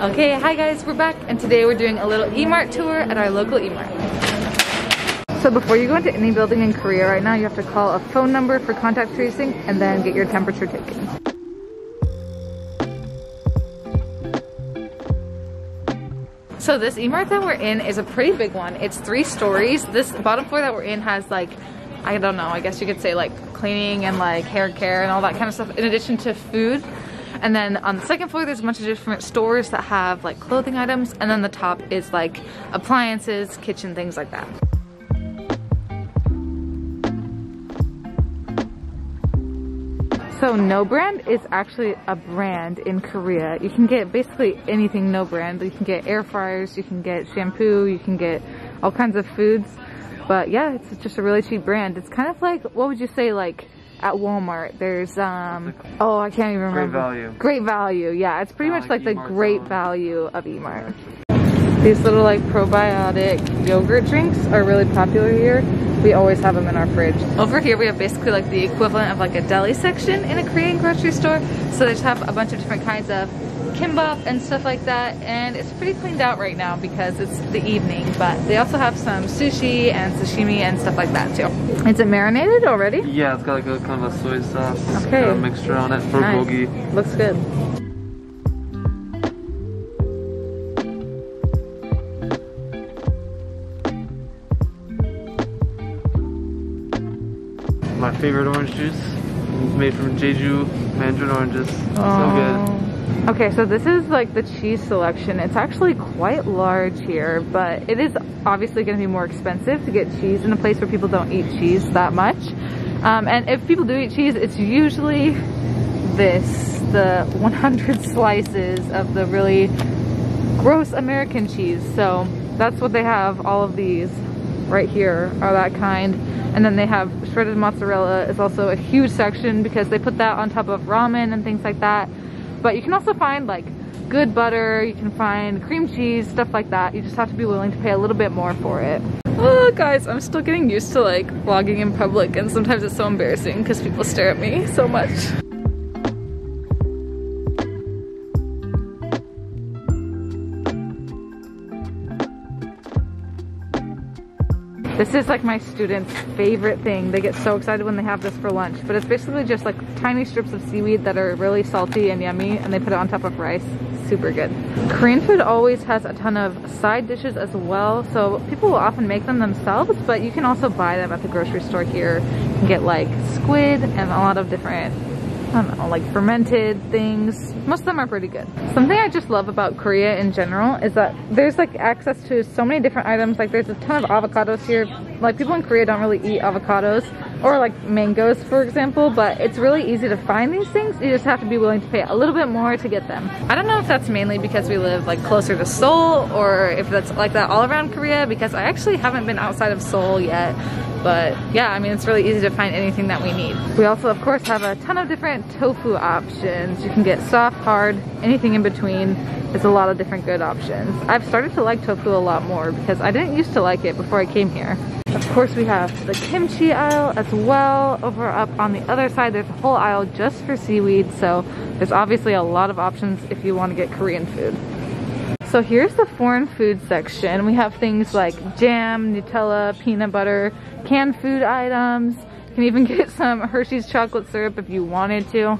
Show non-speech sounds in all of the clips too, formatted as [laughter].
Okay, hi guys, we're back and today we're doing a little E-Mart tour at our local E-Mart. So before you go into any building in Korea right now, you have to call a phone number for contact tracing and then get your temperature taken. So this E-Mart that we're in is a pretty big one. It's three stories. This bottom floor that we're in has like, I don't know, I guess you could say like cleaning and like hair care and all that kind of stuff in addition to food. And then on the second floor, there's a bunch of different stores that have like clothing items. And then the top is like appliances, kitchen, things like that. So No Brand is actually a brand in Korea. You can get basically anything No Brand. You can get air fryers, you can get shampoo, you can get all kinds of foods. But yeah, it's just a really cheap brand. It's kind of like, what would you say, like at Walmart. There's, um, oh, I can't even remember. Great value. Great value, yeah. It's pretty much like, like the great value of E-Mart. These little like probiotic yogurt drinks are really popular here. We always have them in our fridge. Over here we have basically like the equivalent of like a deli section in a Korean grocery store. So they just have a bunch of different kinds of kimbap and stuff like that and it's pretty cleaned out right now because it's the evening but they also have some sushi and sashimi and stuff like that too. Is it marinated already? Yeah, it's got like a kind of a soy sauce uh, Okay. kind of mixture on it for Nice. bulgogi. Looks good. My favorite orange juice. Made from Jeju mandarin oranges. So good. Okay, so this is like the cheese selection. It's actually quite large here, but it is obviously going to be more expensive to get cheese in a place where people don't eat cheese that much. Um, and if people do eat cheese, it's usually this, the [laughs] 100 slices of the really gross American cheese. So that's what they have, all of these right here are that kind. And then they have shredded mozzarella is also a huge section because they put that on top of ramen and things like that. But you can also find like good butter, you can find cream cheese, stuff like that. You just have to be willing to pay a little bit more for it. Oh guys, I'm still getting used to like vlogging in public and sometimes it's so embarrassing because people stare at me so much. This is like my students' favorite thing. They get so excited when they have this for lunch. But it's basically just like tiny strips of seaweed that are really salty and yummy and they put it on top of rice. Super good. Korean food always has a ton of side dishes as well. So people will often make them themselves, but you can also buy them at the grocery store here. Can get like squid and a lot of different I don't know, like fermented things. Most of them are pretty good. Something I just love about Korea in general is that there's like access to so many different items. Like there's a ton of avocados here. Like people in Korea don't really eat avocados or like mangoes, for example, but it's really easy to find these things. You just have to be willing to pay a little bit more to get them. I don't know if that's mainly because we live like closer to Seoul or if that's like that all around Korea because I actually haven't been outside of Seoul yet. But yeah, I mean, it's really easy to find anything that we need. We also, of course, have a ton of different tofu options. You can get soft, hard, anything in between. There's a lot of different good options. I've started to like tofu a lot more because I didn't used to like it before I came here. Of course, we have the kimchi aisle as well. Over up on the other side, there's a whole aisle just for seaweed. So there's obviously a lot of options if you want to get Korean food. So here's the foreign food section. We have things like jam, Nutella, peanut butter, canned food items. You can even [laughs] get some Hershey's chocolate syrup if you wanted to.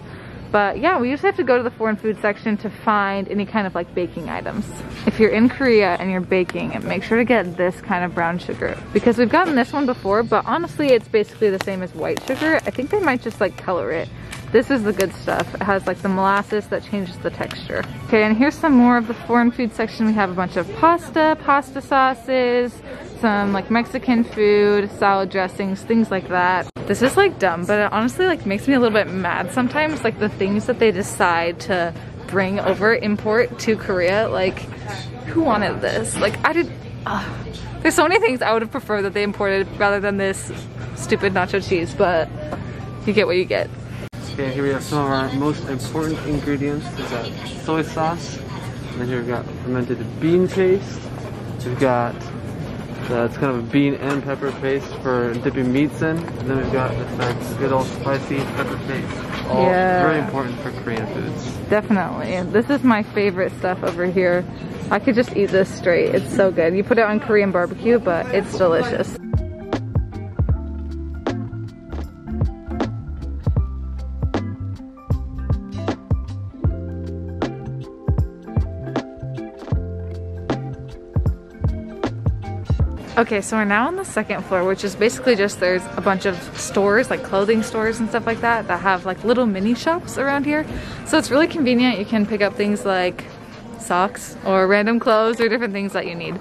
But yeah, we usually have to go to the foreign food section to find any kind of like baking items. If you're in Korea and you're baking, make sure to get this kind of brown sugar because we've gotten this one before, but honestly, it's basically the same as white sugar. I think they might just like color it. This is the good stuff. It has like the molasses that changes the texture. Okay, and here's some more of the foreign food section. We have a bunch of pasta, pasta sauces, some like Mexican food, salad dressings, things like that. This is like dumb, but it honestly like makes me a little bit mad sometimes. Like the things that they decide to bring over, import to Korea. Like, who wanted this? Like, I did. There's so many things I would have preferred that they imported rather than this stupid nacho cheese, but you get what you get. Okay, here we have some of our most important ingredients. We've got soy sauce, and then here we've got fermented bean paste. We've got uh, it's kind of a bean and pepper paste for dipping meats in. And then we've got this uh, good old spicy pepper paste. all Yeah. very important for Korean foods. Definitely. This is my favorite stuff over here. I could just eat this straight. It's so good. You put it on Korean barbecue, but it's delicious. Okay, so we're now on the second floor, which is basically just there's a bunch of stores, like clothing stores and stuff like that, that have like little mini shops around here. So it's really convenient. You can pick up things like socks or random clothes or different things that you need.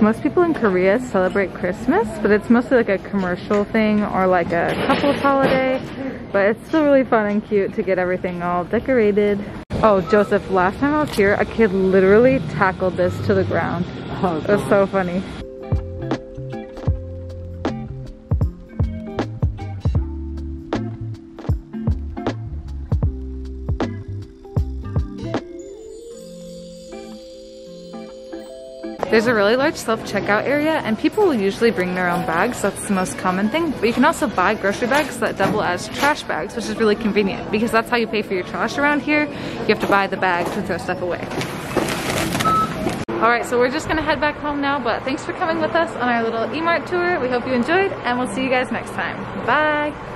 Most people in Korea celebrate Christmas, but it's mostly like a commercial thing or like a couple's holiday. But it's still really fun and cute to get everything all decorated. Oh, Joseph, last time I was here, a kid literally tackled this to the ground. Oh, it was so funny. There's a really large self-checkout area and people will usually bring their own bags. That's the most common thing. But you can also buy grocery bags that double as trash bags, which is really convenient because that's how you pay for your trash around here. You have to buy the bag to throw stuff away. All right, so we're just gonna head back home now, but thanks for coming with us on our little E-Mart tour. We hope you enjoyed and we'll see you guys next time. Bye.